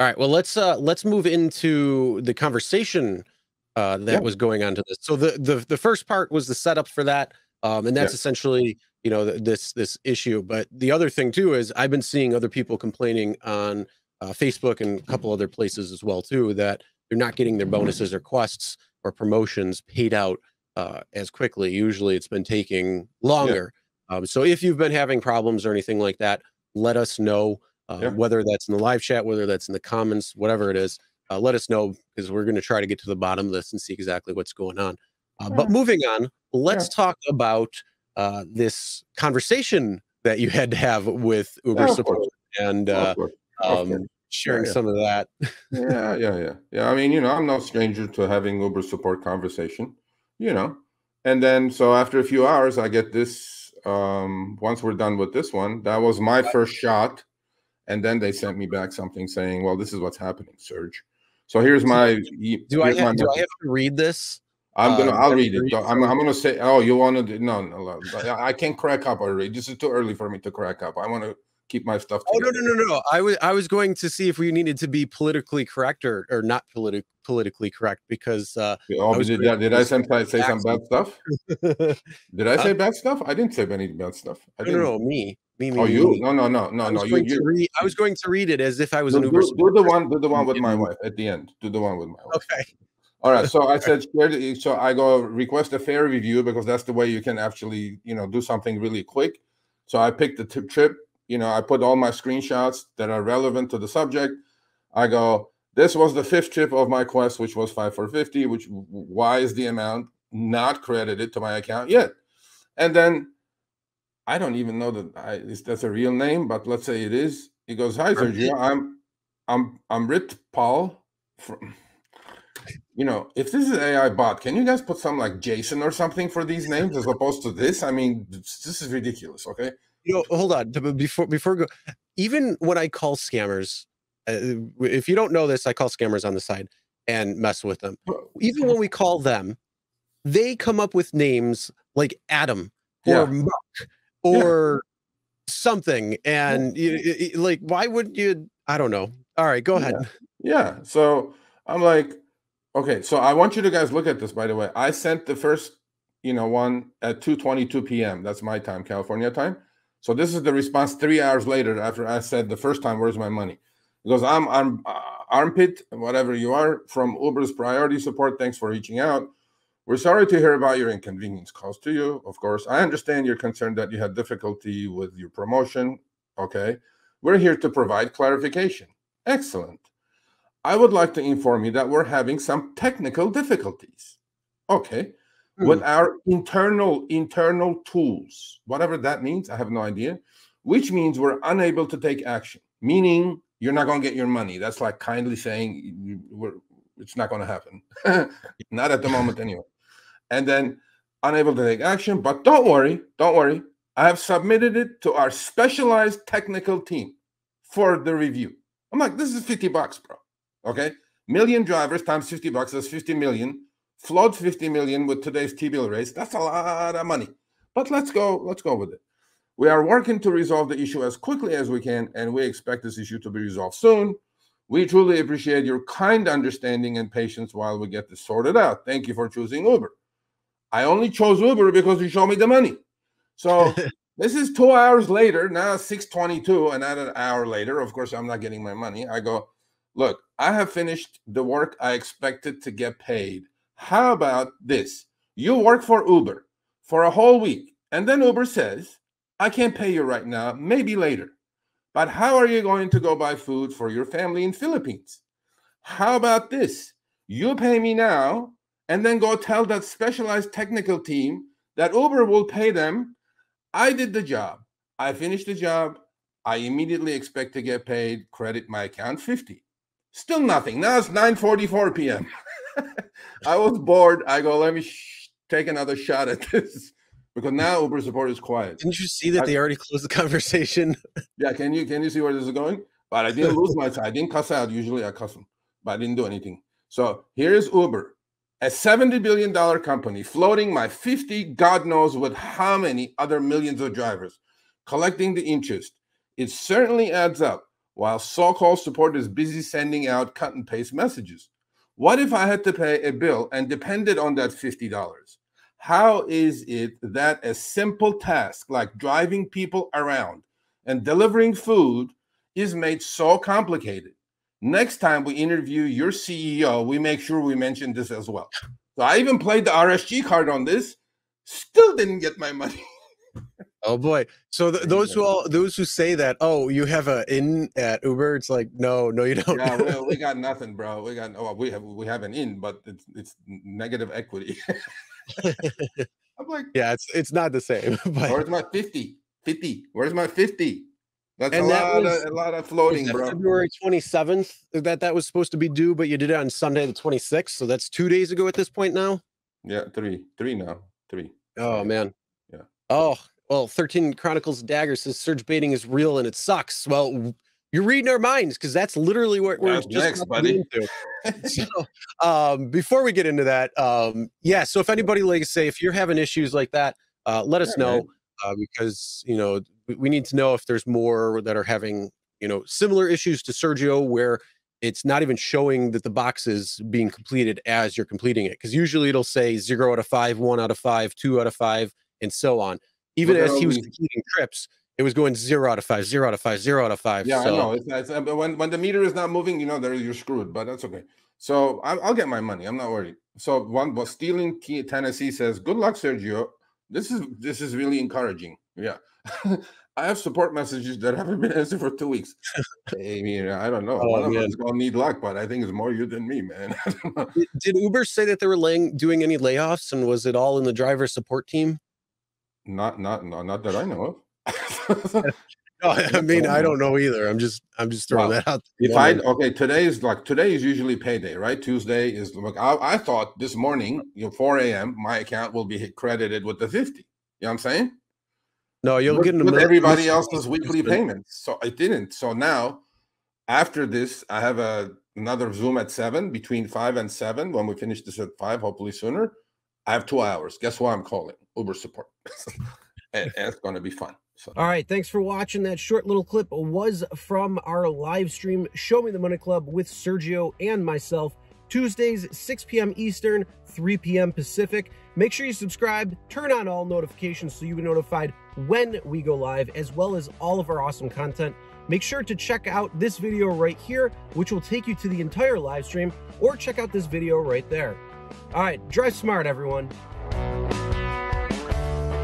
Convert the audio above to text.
All right. Well, let's uh let's move into the conversation uh that yeah. was going on to this. So the the the first part was the setup for that. Um and that's yeah. essentially, you know, this this issue. But the other thing too is I've been seeing other people complaining on uh, Facebook and a couple other places as well too that they're not getting their bonuses or quests or promotions paid out uh, as quickly. Usually, it's been taking longer. Yeah. Um, so if you've been having problems or anything like that, let us know. Uh, yeah. Whether that's in the live chat, whether that's in the comments, whatever it is, uh, let us know because we're going to try to get to the bottom of this and see exactly what's going on. Uh, yeah. But moving on, let's talk about uh, this conversation that you had to have with Uber support and uh, um, sharing yeah, some of that. yeah, yeah, yeah, yeah. I mean, you know, I'm no stranger to having Uber support conversation. You know, and then so after a few hours, I get this. Um, once we're done with this one, that was my first shot, and then they sent me back something saying, "Well, this is what's happening, Serge." So here's my. Do I have, do I have to read this? I'm gonna. Uh, I'll read it. I'm, I'm gonna say. Oh, you want to? No, no, I can't crack up already. This is too early for me to crack up. I want to keep my stuff. Together. Oh no, no, no, no! I was I was going to see if we needed to be politically correct or or not politi- politically correct because. uh oh, I did, did I say, say some bad stuff? did I say bad stuff? I didn't say any bad stuff. I didn't. No, no, me. Me, me, oh, you? Me. No, no, no, no, no. You, you. Read, I was going to read it as if I was do, an Uber. Do, do the one. Do the one with my wife at the end. Do the one with my wife. Okay. All right. So I said, so I go request a fare review because that's the way you can actually, you know, do something really quick. So I picked the trip you know, I put all my screenshots that are relevant to the subject. I go, this was the fifth trip of my quest, which was five for 50, which why is the amount not credited to my account yet? And then I don't even know that I, that's a real name, but let's say it is. He goes, Hi, Sergio. I'm I'm I'm Rit Paul from you know, if this is AI bot, can you guys put some like Jason or something for these names as opposed to this? I mean, this is ridiculous. Okay. You know, hold on. Before before go, even when I call scammers, uh, if you don't know this, I call scammers on the side and mess with them. Even when we call them, they come up with names like Adam or yeah. Mark or yeah. something, and you, you, like, why would you? I don't know. All right, go ahead. Yeah. yeah. So I'm like, okay. So I want you to guys look at this. By the way, I sent the first, you know, one at 2:22 p.m. That's my time, California time. So this is the response three hours later after I said the first time, "Where's my money?" Because I'm I'm uh, armpit, whatever you are from Uber's priority support. Thanks for reaching out. We're sorry to hear about your inconvenience caused to you. Of course, I understand you're concerned that you had difficulty with your promotion. Okay, we're here to provide clarification. Excellent. I would like to inform you that we're having some technical difficulties. Okay, with hmm. our internal internal tools whatever that means i have no idea which means we're unable to take action meaning you're not going to get your money. That's like kindly saying it's not going to happen. Not at the moment anyway. And then unable to take action but don't worry don't worry. I have submitted it to our specialized technical team for the review. I'm like this is 50 bucks bro. Okay? Million drivers times 50 bucks that's 50 million flood 50 million with today's T-bill rates. That's a lot of money. But let's go, let's go with it. We are working to resolve the issue as quickly as we can, and we expect this issue to be resolved soon. We truly appreciate your kind understanding and patience while we get this sorted out. Thank you for choosing Uber. I only chose Uber because you showed me the money. So this is two hours later, now 622, and an hour later. Of course, I'm not getting my money. I go, look, I have finished the work I expected to get paid. How about this? You work for Uber for a whole week, and then Uber says, I can't pay you right now, maybe later. But how are you going to go buy food for your family in Philippines? How about this? You pay me now and then go tell that specialized technical team that Uber will pay them. I did the job. I finished the job. I immediately expect to get paid. Credit my account 50. Still nothing. Now it's 9:44 p.m. I was bored. I go, let me sh- take another shot at this because now Uber support is quiet. Didn't you see that I, they already closed the conversation? yeah, can you can you see where this is going? But I didn't lose my time. I didn't cuss out. Usually I cuss them, but I didn't do anything. So here's Uber, a $70 billion company floating my 50, God knows with how many other millions of drivers, collecting the interest. It certainly adds up. While so-called support is busy sending out cut and paste messages. What if I had to pay a bill and depended on that $50? How is it that a simple task like driving people around and delivering food is made so complicated? Next time we interview your CEO, we make sure we mention this as well. So I even played the RSG card on this, still didn't get my money. Oh boy! So th- those who all those who say that, oh, you have a in at Uber, it's like, no, no, you don't. Yeah, we, we got nothing, bro. We got oh, we have we have an in, but it's it's negative equity. I'm like, yeah, it's it's not the same. But... Where's my 50? 50. Where's my 50? That's and a that lot was, of a lot of floating, bro. February 27th that that was supposed to be due, but you did it on Sunday the 26th. So that's two days ago at this point now. Yeah, three, three now, three. Oh man. Yeah. Oh, well, 13 Chronicles Dagger says surge baiting is real and it sucks. Well, you're reading our minds because that's literally what we're just next, buddy. so, um, before we get into that, um, yeah. So if anybody like say if you're having issues like that, uh, let us yeah, know uh, because you know we, we need to know if there's more that are having you know similar issues to Sergio where it's not even showing that the box is being completed as you're completing it because usually it'll say zero out of five, one out of five, two out of five, and so on even as he was completing trips, it was going zero out of five, zero out of five, zero out of five. Yeah, so. I know. It's, it's, uh, but when when the meter is not moving, you know, there you're screwed. But that's okay. So I'll, I'll get my money. I'm not worried. So one, was stealing Tennessee says, "Good luck, Sergio. This is this is really encouraging." Yeah. I have support messages that haven't been answered for two weeks. I mean, I don't know. Oh, One of us gonna need luck, but I think it's more you than me, man. Did Uber say that they were laying doing any layoffs, and was it all in the driver support team? Not, not, not, not that I know of. no, I mean, I don't know either. I'm just, I'm just throwing well, that out. If I okay, today is like today is usually payday, right? Tuesday is like I, I thought this morning, you know, 4 a.m. My account will be credited with the 50. You know what I'm saying? No, you'll with, get with everybody else's weekly payments. So I didn't. So now, after this, I have a another Zoom at seven between five and seven. When we finish this at five, hopefully sooner. I have two hours. Guess why I'm calling? Uber support. and, and, it's going to be fun. So. All right. Thanks for watching. That short little clip was from our live stream, Show Me the Money Club with Sergio and myself. Tuesdays, 6 p.m. Eastern, 3 p.m. Pacific. Make sure you subscribe, turn on all notifications so you'll be notified when we go live, as well as all of our awesome content. Make sure to check out this video right here, which will take you to the entire live stream, or check out this video right there. All right, drive smart, everyone.